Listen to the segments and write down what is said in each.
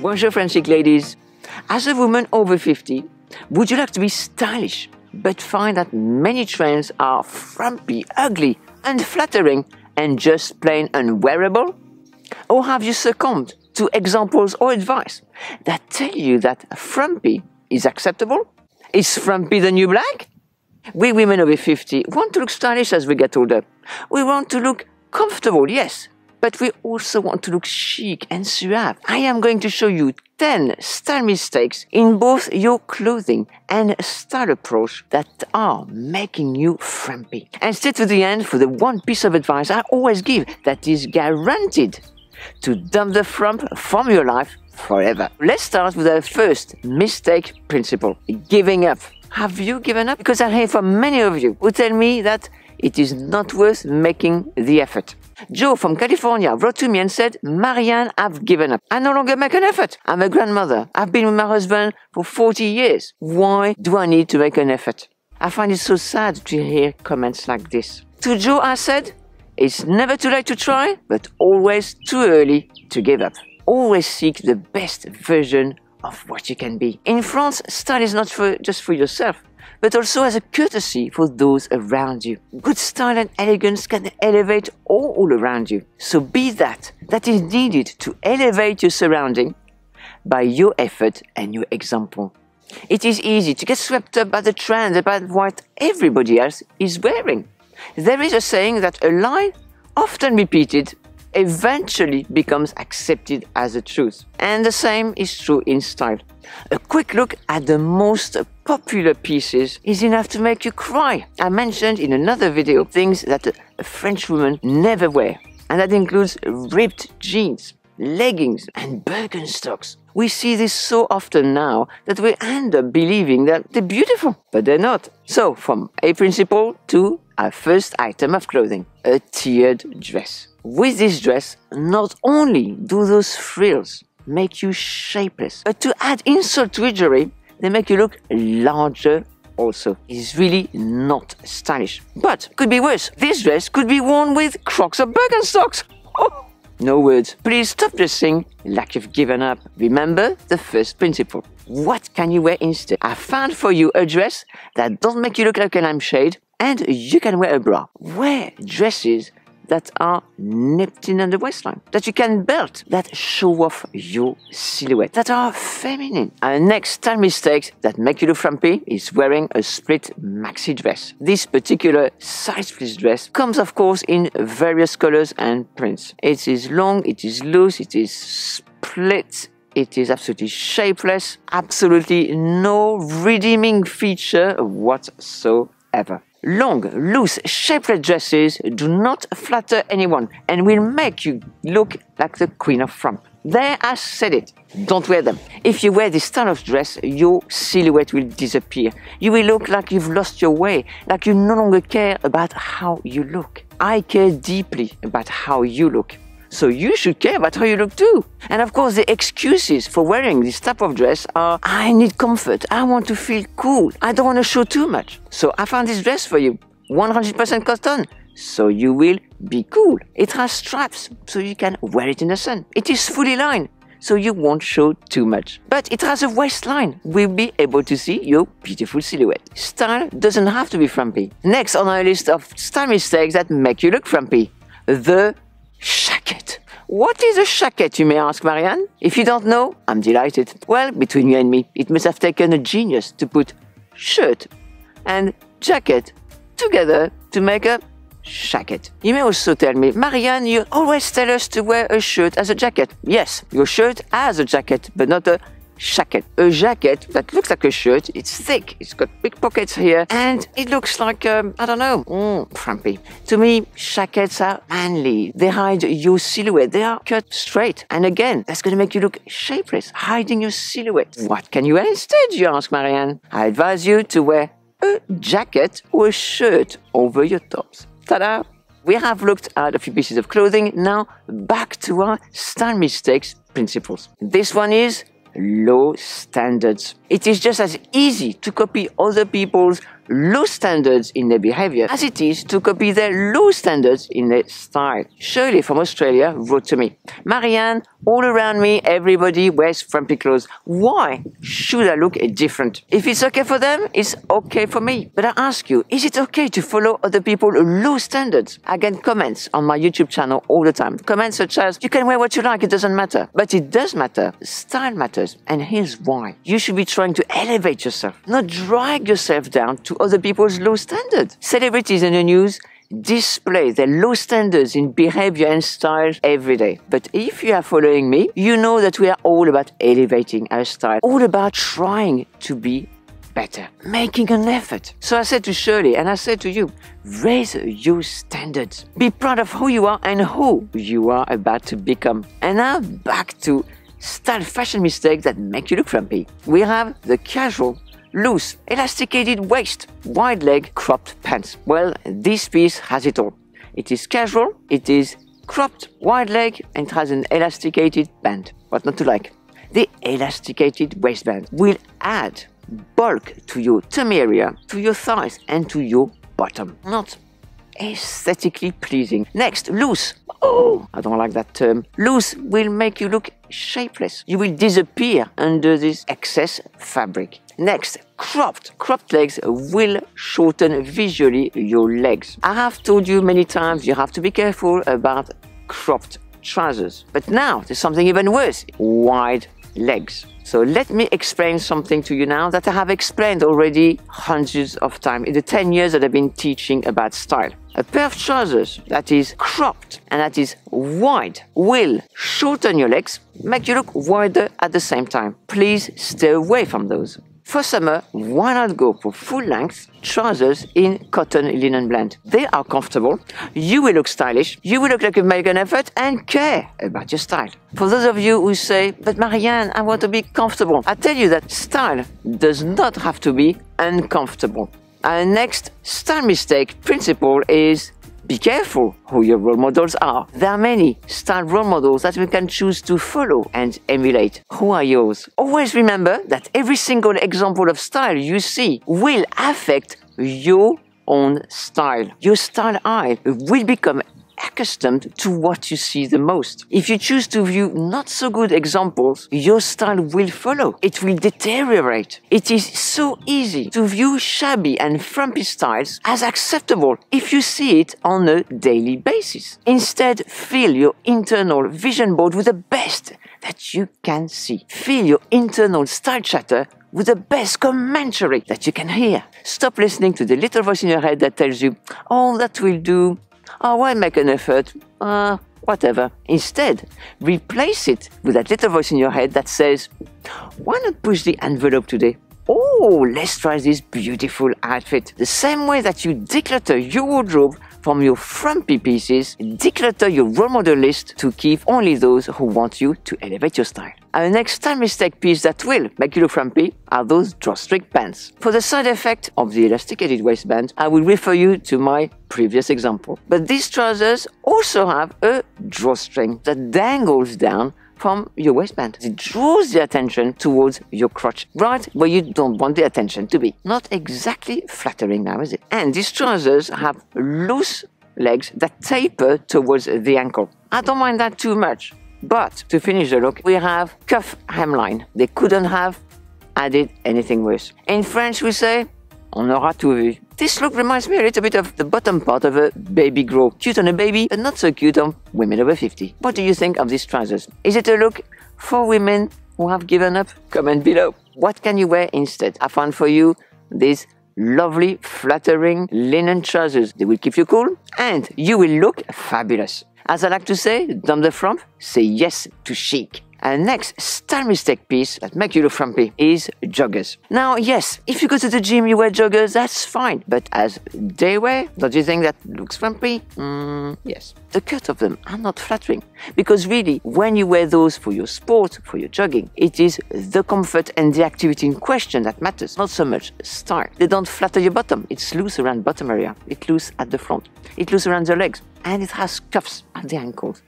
Bonjour, French chic ladies. As a woman over 50, would you like to be stylish, but find that many trends are frumpy, ugly, unflattering, and just plain unwearable? Or have you succumbed to examples or advice that tell you that frumpy is acceptable? Is frumpy the new black? We women over 50 want to look stylish as we get older. We want to look comfortable, yes, but we also want to look chic and suave. I am going to show you 10 style mistakes in both your clothing and style approach that are making you frumpy. And stay to the end for the one piece of advice I always give that is guaranteed to dump the frump from your life forever. Let's start with the first mistake principle giving up. Have you given up? Because I hear from many of you who tell me that it is not worth making the effort. Joe from California wrote to me and said, Marie-Anne, I've given up. I no longer make an effort. I'm a grandmother. I've been with my husband for 40 years. Why do I need to make an effort? I find it so sad to hear comments like this. To Joe, I said, it's never too late to try, but always too early to give up. Always seek the best version of what you can be. In France, style is not for, just for yourself but also as a courtesy for those around you. Good style and elegance can elevate all all around you. So be that that is needed to elevate your surrounding by your effort and your example. It is easy to get swept up by the trend about what everybody else is wearing. There is a saying that a lie, often repeated, eventually becomes accepted as a truth. And the same is true in style. A quick look at the most popular pieces is enough to make you cry. I mentioned in another video things that a French woman never wear, and that includes ripped jeans, leggings, and Birkenstocks. We see this so often now that we end up believing that they're beautiful, but they're not. So, from a principle to our first item of clothing, a tiered dress. With this dress, not only do those frills make you shapeless. But to add insult to injury, they make you look larger also. It's really not stylish. But could be worse. This dress could be worn with Crocs or Birkenstocks. Oh, no words. Please stop dressing like you've given up. Remember the first principle. What can you wear instead? I found for you a dress that doesn't make you look like a lampshade and you can wear a bra. Wear dresses that are nipped in on the waistline, that you can belt, that show off your silhouette, that are feminine. And next style mistake that make you look frumpy is wearing a split maxi dress. This particular size split dress comes of course in various colors and prints. It is long, it is loose, it is split, it is absolutely shapeless, absolutely no redeeming feature whatsoever. Long, loose, shapeless dresses do not flatter anyone and will make you look like the queen of frump. There, I said it. Don't wear them. If you wear this style of dress, your silhouette will disappear. You will look like you've lost your way, like you no longer care about how you look. I care deeply about how you look. So you should care about how you look too. And of course, the excuses for wearing this type of dress are I need comfort, I want to feel cool, I don't want to show too much. So I found this dress for you 100% cotton. So you will be cool. It has straps, so you can wear it in the sun. It is fully lined, so you won't show too much. But it has a waistline. We'll be able to see your beautiful silhouette. Style doesn't have to be frumpy. Next on our list of style mistakes that make you look frumpy, the. What is a shacket, you may ask, Marie-Anne? If you don't know, I'm delighted. Well, between you and me, it must have taken a genius to put shirt and jacket together to make a shacket. You may also tell me, Marie-Anne, you always tell us to wear a shirt as a jacket. Yes, your shirt has a jacket, but not a jacket. A jacket that looks like a shirt. It's thick. It's got big pockets here, and it looks like um, I don't know, mm, frumpy. To me, jackets are manly. They hide your silhouette. They are cut straight, and again, that's going to make you look shapeless, hiding your silhouette. What can you wear instead? You ask Marie-Anne. I advise you to wear a jacket or a shirt over your tops. Ta-da! We have looked at a few pieces of clothing. Now back to our style mistakes principles. This one is low standards. It is just as easy to copy other people's low standards in their behavior as it is to copy their low standards in their style. Shirley from Australia wrote to me, Marie-Anne, all around me, everybody wears frumpy clothes. Why should I look different? If it's okay for them, it's okay for me. But I ask you, is it okay to follow other people's low standards? I get comments on my YouTube channel all the time. Comments such as, you can wear what you like, it doesn't matter. But it does matter. Style matters. And here's why. You should be trying to elevate yourself, not drag yourself down to other people's low standards. Celebrities in the news display their low standards in behavior and style every day. But if you are following me, you know that we are all about elevating our style, all about trying to be better, making an effort. So I said to Shirley and I said to you, raise your standards. Be proud of who you are and who you are about to become. And now back to style fashion mistakes that make you look frumpy. We have the casual loose, elasticated waist, wide leg, cropped pants. Well, this piece has it all. It is casual, it is cropped, wide leg, and it has an elasticated band. What not to like? The elasticated waistband will add bulk to your tummy area, to your thighs, and to your bottom. Not aesthetically pleasing. Next, loose. Oh, I don't like that term. Loose will make you look shapeless. You will disappear under this excess fabric. Next, cropped. Cropped legs will shorten visually your legs. I have told you many times you have to be careful about cropped trousers. But now there's something even worse wide legs. So let me explain something to you now that I have explained already hundreds of times in the 10 years that I've been teaching about style. A pair of trousers that is cropped and that is wide will shorten your legs, make you look wider at the same time. Please stay away from those. For summer, why not go for full length trousers in cotton linen blend? They are comfortable, you will look stylish, you will look like you make an effort and care about your style. For those of you who say, but Marie-Anne, I want to be comfortable, I tell you that style does not have to be uncomfortable. Our next style mistake principle is be careful who your role models are. There are many style role models that we can choose to follow and emulate. Who are yours? Always remember that every single example of style you see will affect your own style. Your style eye will become accustomed to what you see the most. If you choose to view not so good examples, your style will follow. It will deteriorate. It is so easy to view shabby and frumpy styles as acceptable if you see it on a daily basis. Instead, fill your internal vision board with the best that you can see. Fill your internal style chatter with the best commentary that you can hear. Stop listening to the little voice in your head that tells you, oh, that will do, Oh, why make an effort? Uh, whatever. Instead, replace it with that little voice in your head that says, Why not push the envelope today? Oh, let's try this beautiful outfit. The same way that you declutter your wardrobe from your frumpy pieces, declutter your role model list to keep only those who want you to elevate your style. Our next time mistake piece that will make you look frumpy are those drawstring pants. For the side effect of the elasticated waistband, I will refer you to my previous example. But these trousers also have a drawstring that dangles down from your waistband. It draws the attention towards your crotch, right where you don't want the attention to be. Not exactly flattering now, is it? And these trousers have loose legs that taper towards the ankle. I don't mind that too much. But to finish the look, we have cuff hemline. They couldn't have added anything worse. In French, we say, on aura tout vu. This look reminds me a little bit of the bottom part of a baby grow. Cute on a baby, but not so cute on women over 50. What do you think of these trousers? Is it a look for women who have given up? Comment below. What can you wear instead? I found for you these lovely, flattering linen trousers. They will keep you cool and you will look fabulous. As I like to say, the frump, say yes to chic. And next style mistake piece that makes you look frumpy is joggers. Now, yes, if you go to the gym, you wear joggers, that's fine. But as day wear, don't you think that looks frumpy? Mm, yes. The cut of them are not flattering. Because really, when you wear those for your sport, for your jogging, it is the comfort and the activity in question that matters, not so much style. They don't flatter your bottom. It's loose around bottom area. It's loose at the front. It's loose around the legs. And it has cuffs at the ankles.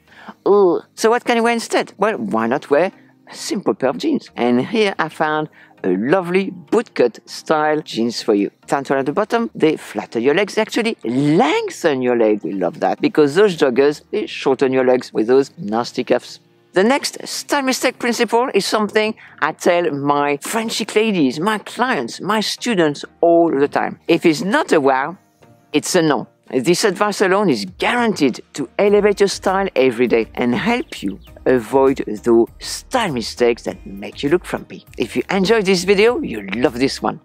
Ugh. So what can you wear instead? Well, why not wear simple pair of jeans. And here I found a lovely bootcut style jeans for you. Tantal at the bottom, they flatten your legs, actually lengthen your leg. We love that because those joggers, they shorten your legs with those nasty cuffs. The next style mistake principle is something I tell my French ladies, my clients, my students all the time. If it's not a wow, it's a no. This advice alone is guaranteed to elevate your style every day and help you avoid those style mistakes that make you look frumpy. If you enjoyed this video, you'll love this one.